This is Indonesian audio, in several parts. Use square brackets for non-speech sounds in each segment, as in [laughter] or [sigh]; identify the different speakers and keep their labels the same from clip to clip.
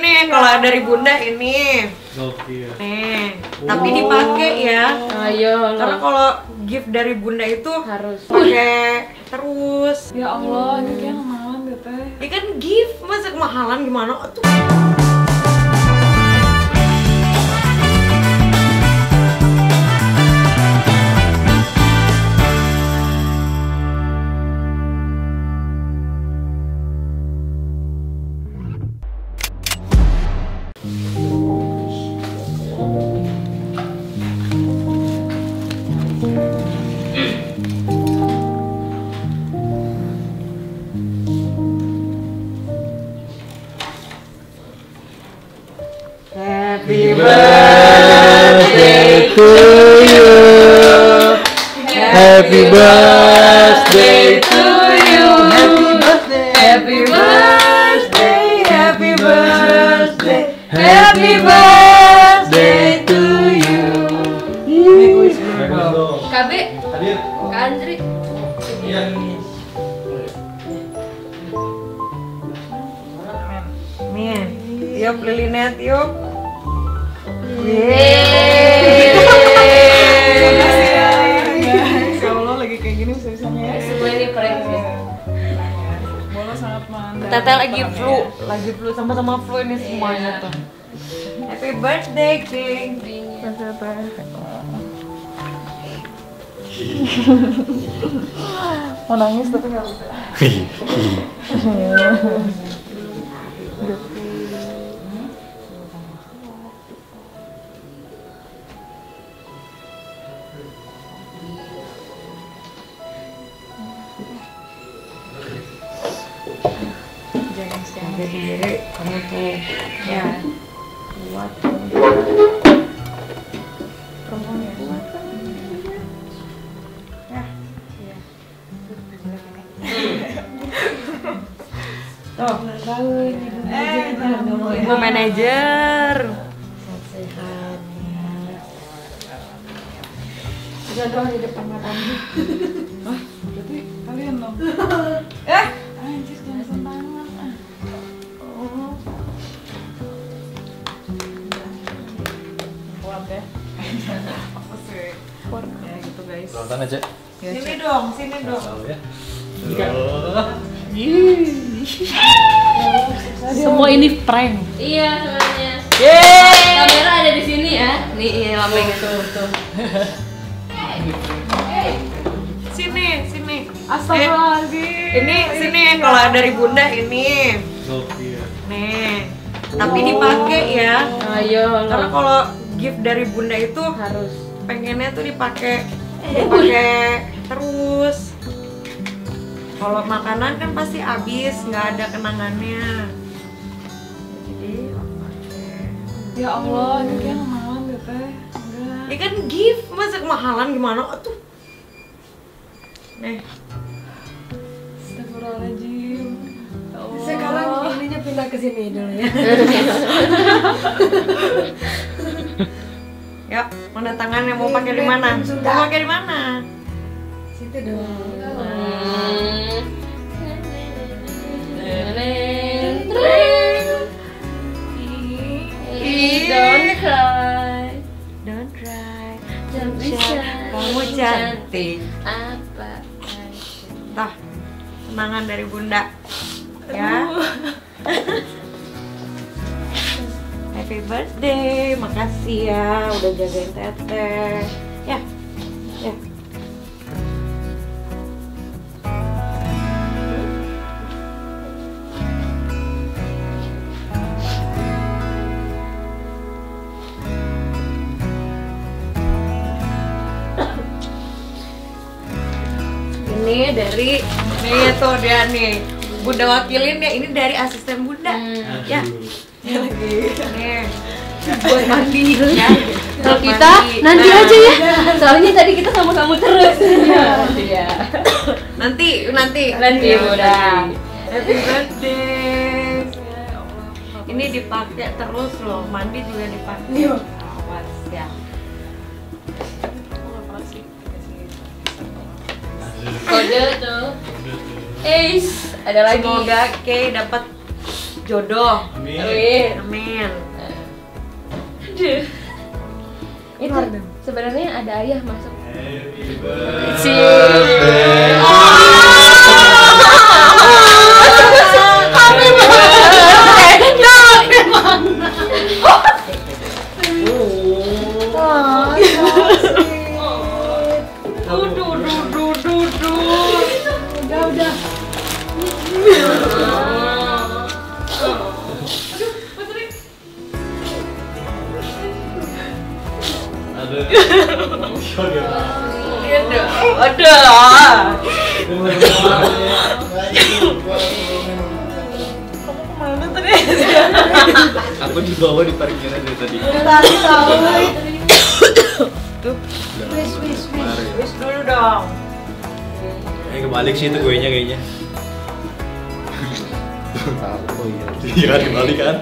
Speaker 1: Nih kalau dari bunda ini,
Speaker 2: Gokil.
Speaker 1: nih. Tapi dipakai ya.
Speaker 3: Ayo
Speaker 1: Karena kalau gift dari bunda itu
Speaker 3: harus.
Speaker 1: pakai terus.
Speaker 4: Ya Allah, ini kayak teh.
Speaker 1: Ya kan gift masa kemahalan gimana tuh? Happy
Speaker 2: birthday to you. Happy birthday to you.
Speaker 1: Happy birthday, happy birthday, happy birthday to you.
Speaker 3: KB,
Speaker 2: Hadir.
Speaker 3: Kak Andri.
Speaker 2: Iya.
Speaker 1: Nih, tiup lilinnya tiup.
Speaker 4: Allah lagi kayak gini bisa-bisanya ya.
Speaker 3: Ini prank sih.
Speaker 4: Sangat mantap.
Speaker 1: Teteh lagi flu, lagi flu sama-sama flu ini semuanya tuh. Happy birthday, King.
Speaker 4: Mau nangis tapi nggak bisa. [laughs]
Speaker 1: ya kuat.
Speaker 4: Perempuan ya.
Speaker 1: Ya, iya. Tuh,
Speaker 4: Eh,
Speaker 1: ibu manajer.
Speaker 4: berarti kalian dong. [laughs] Eh, anjir jangan sentangan.
Speaker 2: Nonton aja.
Speaker 1: Sini dong, sini dong.
Speaker 2: Tahu ya.
Speaker 4: Semua ini prank.
Speaker 3: Iya sebenarnya.
Speaker 1: Yeay.
Speaker 3: Kamera ada di sini ya. Nih, ini lambeng itu tuh.
Speaker 1: Sini, sini.
Speaker 4: Astagfirullahaladzim.
Speaker 1: Ini sini kalau dari bunda ini. Nih. Tapi dipakai ya.
Speaker 3: Ayo
Speaker 1: Karena kalau gift dari bunda itu
Speaker 3: harus.
Speaker 1: pengennya tuh dipakai dipakai terus. Kalau makanan kan pasti habis, nggak ada kenangannya. Jadi pakai.
Speaker 4: Ya Allah, ini kayak kemahalan deh teh.
Speaker 1: Ya kan gift, masa kemahalan gimana tuh? Nih,
Speaker 4: Astagfirullahaladzim. Ya Allah.
Speaker 5: Sekarang ininya pindah ke sini dulu ya. [laughs]
Speaker 1: ya mana tangannya mau pakai di mana? Mau pakai di mana?
Speaker 5: Situ dong.
Speaker 3: Hmm. Don't cry.
Speaker 1: Don't cry,
Speaker 3: Don't be shy.
Speaker 1: kamu cantik.
Speaker 3: Apa?
Speaker 1: Tah, kenangan dari bunda. Ya. [laughs] Happy birthday, makasih ya udah jagain teteh. Ya, ya. Ini dari nih tuh dia nih. Bunda wakilin ya, ini dari asisten bunda. Ya, nih. Buat mandi ya.
Speaker 3: Kalau kita
Speaker 1: mandi.
Speaker 3: nanti
Speaker 1: Nah,
Speaker 3: aja ya. Soalnya tadi kita sama kamu terus. Iya.
Speaker 1: Nanti, nanti.
Speaker 3: Nanti,
Speaker 1: Ya udah.
Speaker 3: nanti.
Speaker 1: Happy birthday. Ini dipakai terus loh, mandi juga dipakai. Awas ya.
Speaker 3: Kode tuh. Eis, ada lagi.
Speaker 1: Semoga Kay dapat jodoh.
Speaker 2: Amin.
Speaker 1: Amin.
Speaker 3: Aduh. Itu sebenarnya ada ayah masuk.
Speaker 2: Happy birthday. Aduh. Aku dibawa di parkiran dari tadi.
Speaker 5: Tadi tahu.
Speaker 2: Wis wis wis.
Speaker 1: Wis dulu dong.
Speaker 2: Eh kebalik sih itu kuenya kayaknya.
Speaker 6: Oh iya.
Speaker 2: Iya kebalik kan?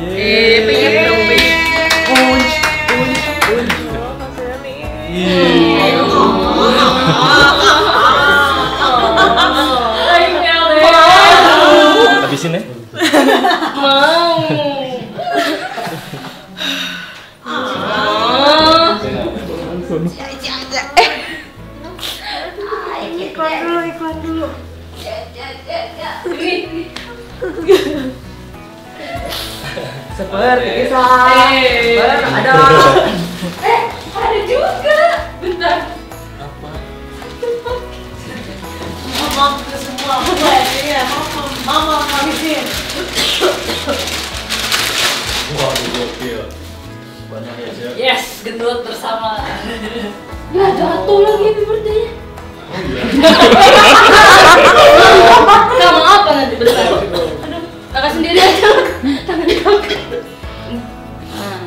Speaker 1: Eh,
Speaker 2: Habisin ya.
Speaker 3: Mau.
Speaker 1: Iklan dulu, iklan dulu. Seperti kisah. Ada.
Speaker 3: Eh, ada juga. Bentar.
Speaker 2: Wah, gokil. Banyak ya, Cek.
Speaker 3: Yes, gendut bersama. Ya jatuh lagi birthday-nya. Kamu apa nanti? Aduh, kakak sendiri aja. Tangan kakak. Nah,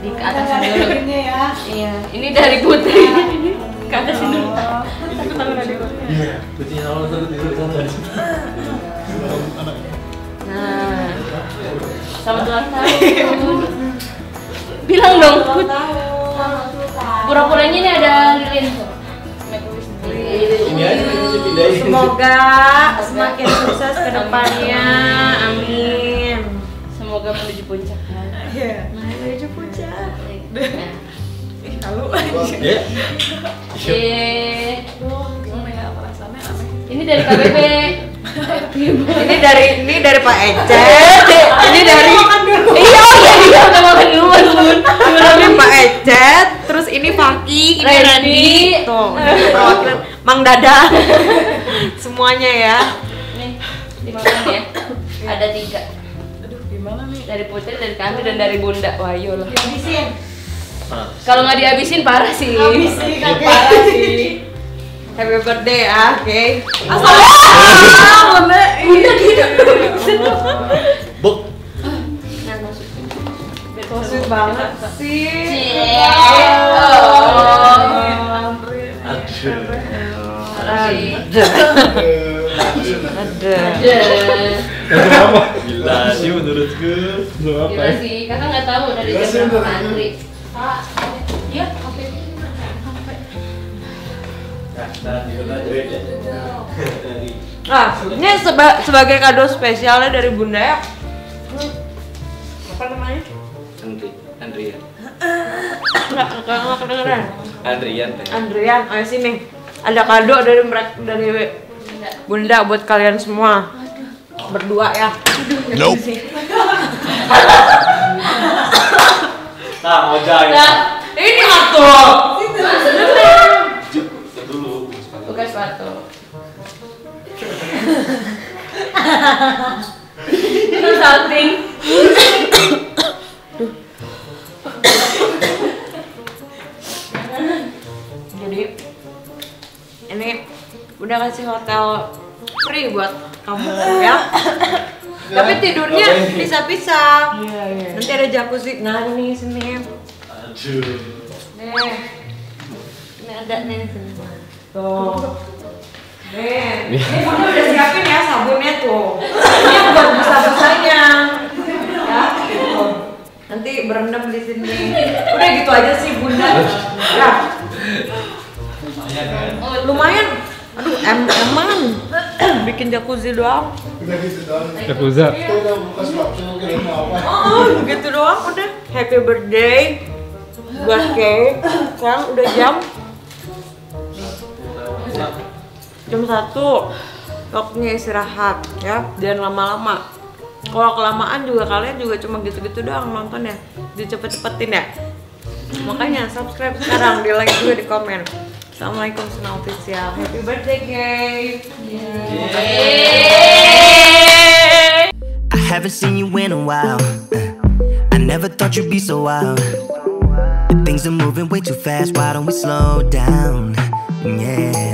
Speaker 3: di ke atas dulu.
Speaker 5: Ini ya.
Speaker 3: Iya, ini dari Putri. Selamat ulang tahun. Bilang dong. Pura-puranya ini ada lilin.
Speaker 2: Ini aja bisa pindahin.
Speaker 1: Semoga semakin sukses ke depannya. Amin.
Speaker 3: Semoga menuju puncak.
Speaker 5: Iya.
Speaker 1: Menuju puncak.
Speaker 3: Nah,
Speaker 2: Ya.
Speaker 3: Yeay. Ini dari KBB.
Speaker 1: Ini dari ini dari Pak Ecet. Ini dari
Speaker 3: Iya, oh iya iya udah makan duluan duluan.
Speaker 1: ini Pak Ecet. Terus ini Faki, ini
Speaker 3: Randy.
Speaker 1: Tuh, ini perwakilan Mang Dada. Semuanya ya.
Speaker 3: Nih, dimakan ya. Ada tiga. Dari Putri, dari kami, dan dari Bunda Wahyu loh.
Speaker 5: Habisin.
Speaker 3: Kalau nggak dihabisin parah sih.
Speaker 5: Habisin, kakek.
Speaker 3: Parah sih.
Speaker 1: Happy birthday ah, oke.
Speaker 3: Bunda gitu.
Speaker 2: Buk.
Speaker 1: Sweet banget sih. Ada.
Speaker 3: Ada.
Speaker 2: Gila sih menurutku.
Speaker 3: Gila sih, kakak nggak tahu dari jam berapa
Speaker 1: Ah, ini seba- sebagai kado spesialnya dari Bunda ya. Hmm. Apa namanya?
Speaker 6: Andri, Andrian.
Speaker 1: Enggak, enggak, enggak kedengeran.
Speaker 6: Andrian teh.
Speaker 1: Andrian, ayo sini. Ada kado dari mereka dari Bunda buat kalian semua. Berdua ya.
Speaker 2: Nah, mau jahit.
Speaker 3: Nah,
Speaker 1: Ini atuh.
Speaker 3: Salting.
Speaker 1: Jadi ini udah kasih hotel free buat kamu ya. Tapi tidurnya pisah-pisah. Nanti ada jacuzzi. Nah ini sini.
Speaker 2: Aduh.
Speaker 1: Nih. Ini ada nih sini. Tuh. Nih. Ini Bunda udah siapin ya sabunnya tuh. Ini buat busa-busanya. Ya. Tuh. Nanti berendam di sini. Udah gitu aja sih Bunda. Ya.
Speaker 2: Lumayan kan?
Speaker 1: Lumayan. Aduh, em eman. Bikin jacuzzi doang.
Speaker 2: Yakuza.
Speaker 1: Oh, gitu doang udah. Happy birthday buat Kay. Sekarang udah jam jam satu waktunya istirahat ya jangan lama-lama kalau kelamaan juga kalian juga cuma gitu-gitu doang nonton ya dicepet-cepetin ya makanya subscribe sekarang di like juga di komen Assalamualaikum Sena Official Happy birthday Kay
Speaker 7: I haven't seen you in a while. I never thought you'd be so wild. Things are moving way too fast. Why don't we slow down? Yeah.